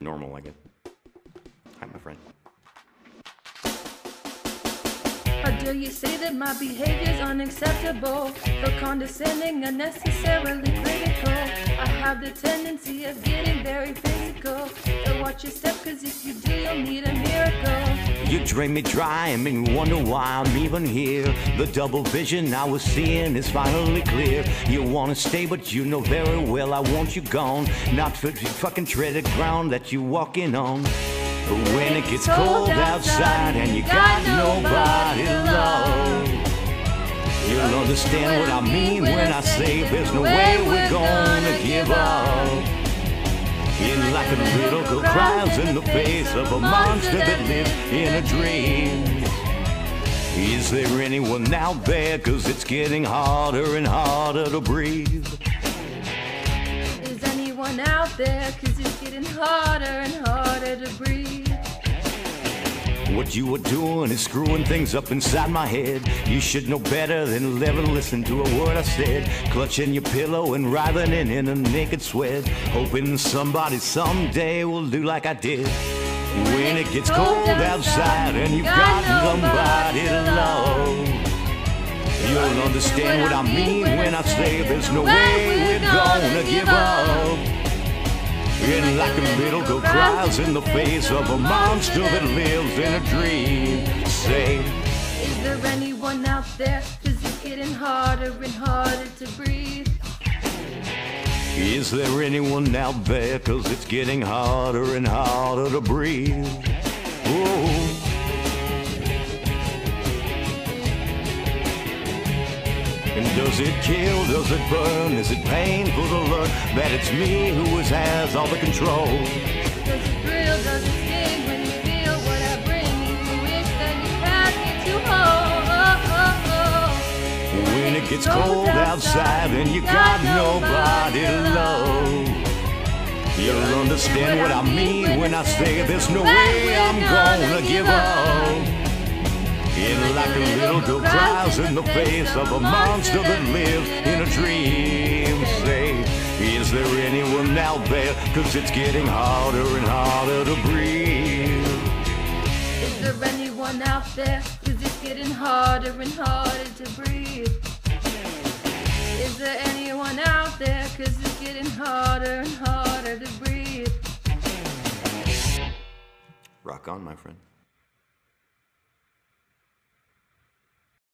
Normal, guess. Hi, my friend. How dare you say that my behavior's unacceptable? So condescending, unnecessarily have the tendency of getting very physical. So watch your step, cause if you do, you'll need a miracle. You drain me dry and make me wonder why I'm even here. The double vision I was seeing is finally clear. You wanna stay, but you know very well I want you gone. Not for the fucking treaded ground that you're walking on. But When it gets cold outside and you got nobody to love, you'll understand what I mean when I say there's no way we're gonna give up. In like a little girl cries in the face of a monster that lives in a dream. Is there anyone out there? Cause it's getting harder and harder to breathe. Is anyone out there? Cause it's getting harder and harder to breathe. What you were doing is screwing things up inside my head. You should know better than ever listen to a word I said. Clutching your pillow and writhing in, in a naked sweat. Hoping somebody someday will do like I did. When it gets cold outside and you've got nobody to love. You'll understand what I mean when I say there's no way we're gonna give up. And like a little girl cries in the face of a monster that lives in a dream. Say, Is there anyone out there? Cause it's getting harder and harder to breathe. is there anyone out there? Cause it's getting harder and harder to breathe. And does it kill? Does it burn? Is it painful to learn that it's me who has all the control? Does it thrill? Does it sting when you feel what I bring? You wish that you had me to hold. When it gets cold outside and you got nobody to love, you'll understand what I mean when I say there's no way I'm gonna give up. And like a little girl cries in the face of a monster that lives in a dream. Say, is there anyone out there? Cause it's getting harder and harder to breathe. Is there anyone out there? Cause it's getting harder and harder to breathe. Is there anyone out there? Cause it's getting harder and harder to breathe. Rock on, my friend.